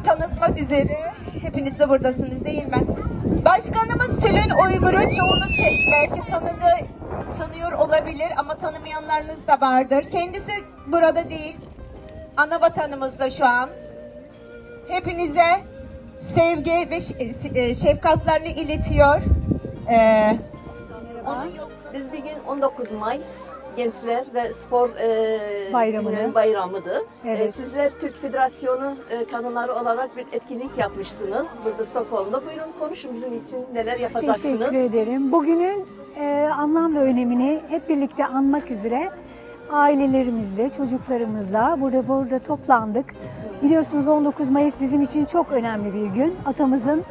anlatmak üzere. Hepiniz de buradasınız değil mi? Başkanımız Tülin Uygur'u çoğunuz belki tanıdı, tanıyor olabilir ama tanımayanlarınız da vardır. Kendisi burada değil, ana vatanımızda şu an. Hepinize sevgi ve ş- e, şefkatlerini iletiyor. Ee, yok- Biz bir gün 19 Mayıs Gençler ve Spor e, Bayramını. günün bayramıdır. Evet. E, sizler Türk Federasyonu e, kadınları olarak bir etkinlik yapmışsınız burada Stockholm'da. Buyurun konuşun bizim için neler yapacaksınız. Teşekkür ederim. Bugünün e, anlam ve önemini hep birlikte anmak üzere ailelerimizle, çocuklarımızla burada burada toplandık. Biliyorsunuz 19 Mayıs bizim için çok önemli bir gün. Atamızın,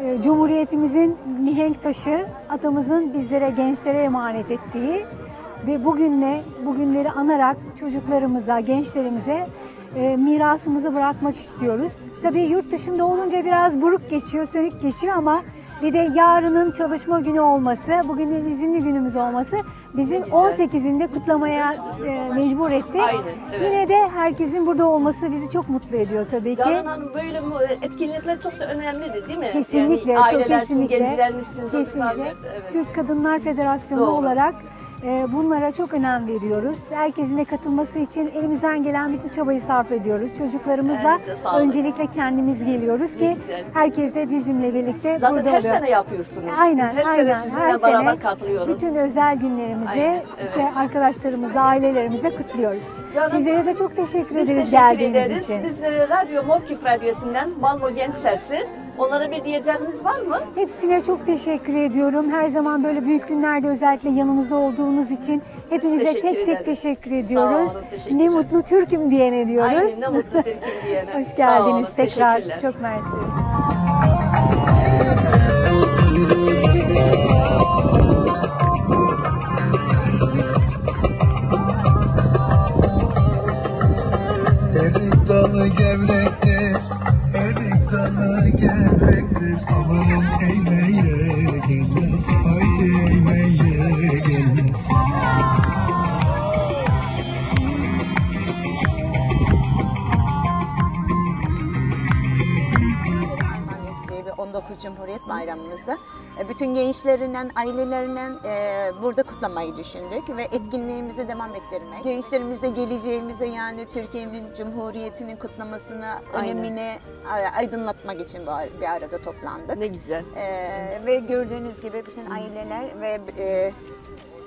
e, Cumhuriyetimizin mihenk taşı, atamızın bizlere, gençlere emanet ettiği ve bugünle, bugünleri anarak çocuklarımıza, gençlerimize e, mirasımızı bırakmak istiyoruz. Tabii yurt dışında olunca biraz buruk geçiyor, sönük geçiyor ama bir de yarının çalışma günü olması, bugünün izinli günümüz olması bizim 18'inde kutlamaya e, mecbur etti. Aynen, evet. Yine de herkesin burada olması bizi çok mutlu ediyor tabii ki. Canan Hanım böyle etkinlikler çok da önemlidir değil mi? Kesinlikle, yani çok aileler kesinlikle. için, Kesinlikle. çocuklarımız. Evet. Türk Kadınlar Federasyonu Doğru. olarak bunlara çok önem veriyoruz. Herkesin de katılması için elimizden gelen bütün çabayı sarf ediyoruz. Çocuklarımızla öncelikle kendimiz geliyoruz ki herkes de bizimle birlikte Zaten burada her oluyor. sene yapıyorsunuz. Aynen, Biz her aynen. sene sizinle Her beraber sene katılıyoruz. Bütün özel günlerimizi Aynen, evet. ve arkadaşlarımızla, ailelerimize kutluyoruz. Canım, Sizlere de çok teşekkür ederiz teşekkür geldiğiniz ederiz. için. Biz e, Radyo Morkif Radyosu'ndan Malmo Genç Sesi. Onlara bir diyeceğiniz var mı? Hepsine çok teşekkür ediyorum. Her zaman böyle büyük günlerde özellikle yanımızda olduğunuz için hepinize teşekkür tek tek ederiz. teşekkür Sağ ediyoruz. olun, teşekkürler. ne mutlu Türk'üm diyene diyoruz. Aynen ne mutlu Türk'üm diyene. Hoş Sağ geldiniz olun, tekrar. Çok mersi. Bayramımızı e, bütün gençlerinden, ailelerinden e, burada kutlamayı düşündük ve etkinliğimizi devam ettirmek. Gençlerimize geleceğimize yani Türkiye'nin Cumhuriyeti'nin kutlamasını, Aynen. önemini e, aydınlatmak için bir arada toplandık. Ne güzel. Ve gördüğünüz gibi bütün aileler ve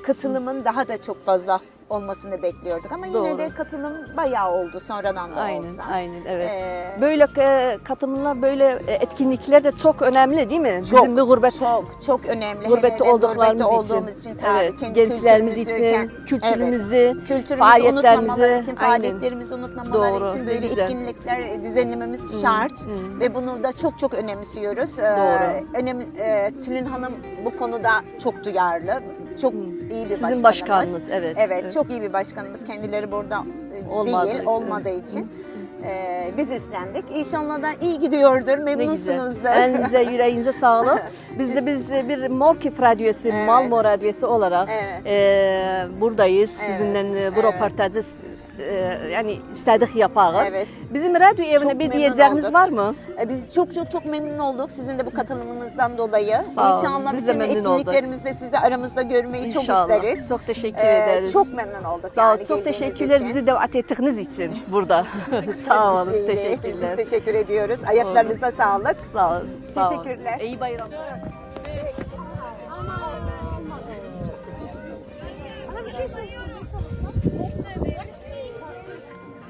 katılımın daha da çok fazla olmasını bekliyorduk ama yine Doğru. de katılım bayağı oldu sonradan da Aynen, olsa. aynen evet. Ee, Böyle e, katılımlar, böyle e, etkinlikler de çok önemli değil mi? Çok, Bizim bir gurbet çok çok önemli. gurbette olduklarımız gurbette için. olduğumuz için tabii evet, kendi gençlerimiz için, kültürümüzü, evet, kültürümüzü faaliyetlerimizi, için, faaliyetlerimizi unutmamaları Doğru, için böyle güzel. etkinlikler e, düzenlememiz şart hı. ve bunu da çok çok önemsiyoruz. Ee, Doğru. önem, e, Tülin Hanım bu konuda çok duyarlı, çok iyi bir Sizin başkanımız. başkanınız, evet, Evet, evet. çok iyi bir başkanımız. Kendileri burada e, Olmadığı değil, için, olmadığı için. e, biz üstlendik. İnşallah da iyi gidiyordur, memnunsunuzdur. Elinize, yüreğinize sağlık. Biz de biz de bir Morkif Radyosu, Evet. Malmo Radyosu olarak Evet. e, buradayız. Evet, Sizinle e, bu evet. röportajı e, yani istedik yapalım. Evet. Bizim radyo evine Çok bir diyeceğiniz olduk. var mı? E, Biz çok çok çok memnun olduk sizin de bu katılımınızdan dolayı. Sağ olun, İnşallah biz bütün memnun olduk. etkinliklerimizde sizi aramızda görmeyi çok İnşallah. isteriz. Çok teşekkür Ee, ederiz. Çok memnun olduk Sağ yani Çok teşekkürler için. bizi davet ettiğiniz için burada. Sağ olun. Şeyle, Teşekkürler. Biz teşekkür ediyoruz. Ayaklarınıza sağlık. Sağ olun. sağ olun. Teşekkürler. İyi bayramlar.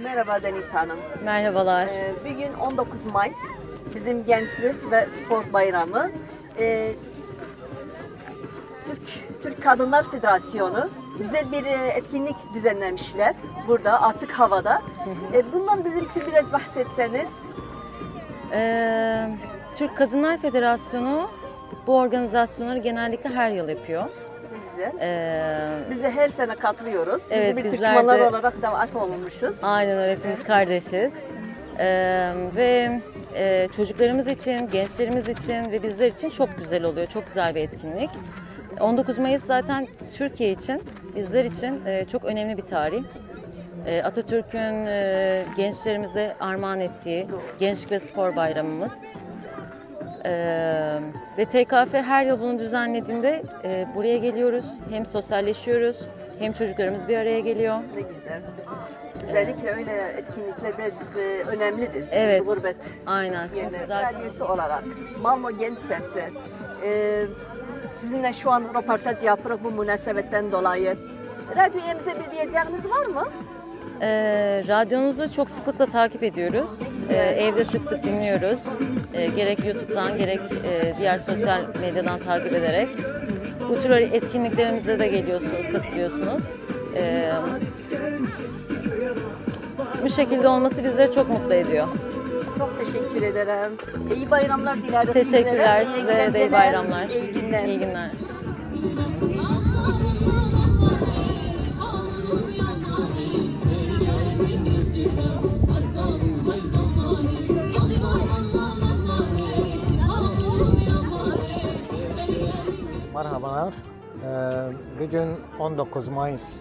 Merhaba Deniz Hanım. Merhabalar. Ee, bugün 19 Mayıs bizim Gençlik ve Spor Bayramı. Ee, Türk Türk Kadınlar Federasyonu güzel bir e, etkinlik düzenlemişler burada açık havada. Ee, bundan bizim için biraz bahsetseniz. Ee, Türk Kadınlar Federasyonu bu organizasyonları genellikle her yıl yapıyor. Güzel. Ee, Biz de her sene katılıyoruz. Biz Evet, de bir bizler Türkmenler de- olarak davet olmuşuz. aynen öyle hepimiz kardeşiz. Ee, ve e, çocuklarımız için, gençlerimiz için ve bizler için çok güzel oluyor. Çok güzel bir etkinlik. 19 Mayıs zaten Türkiye için, bizler için e, çok önemli bir tarih. e, Atatürk'ün e, gençlerimize armağan ettiği Gençlik ve Spor Bayramımız. E, ve TKF her yıl bunu düzenlediğinde e, buraya geliyoruz. Hem sosyalleşiyoruz hem çocuklarımız bir araya geliyor. Ne güzel. Özellikle öyle etkinlikler biraz e, önemlidir. Evet. Biz Gurbet Aynen güzel. radyesi olarak. Malmo Genç Sesi. E, sizinle şu an röportaj yapıyoruz bu münasebetten dolayı. Radyomuza bir diyeceğiniz var mı? E, radyonuzu çok sıklıkla takip ediyoruz. E, evde sık sık dinliyoruz. E, gerek YouTube'dan gerek e, diğer sosyal medyadan takip ederek. Bu tür etkinliklerimize de geliyorsunuz, katılıyorsunuz. E, bu şekilde olması bizleri çok mutlu ediyor. Çok teşekkür ederim. İyi bayramlar dilerim Teşekkürler sizlere. Size de iyi bayramlar. İyi günler. İyi günler. Merhabalar. Ee, bugün 19 Mayıs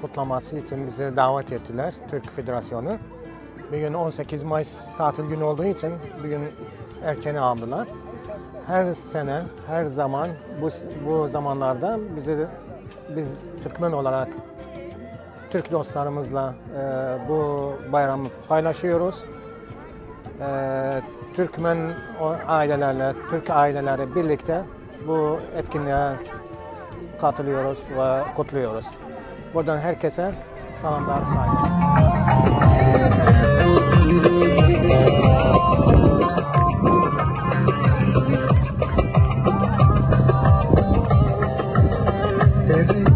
kutlaması için bizi davet ettiler Türk Federasyonu. Bugün 18 Mayıs tatil günü olduğu için bugün erken aldılar. Her sene, her zaman bu, bu zamanlarda bizi biz Türkmen olarak Türk dostlarımızla e, bu bayramı paylaşıyoruz. Ee, Türkmen ailelerle, Türk aileleri birlikte bu etkinliğe katılıyoruz ve kutluyoruz. Buradan herkese selamlar, saygılar.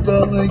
Dalı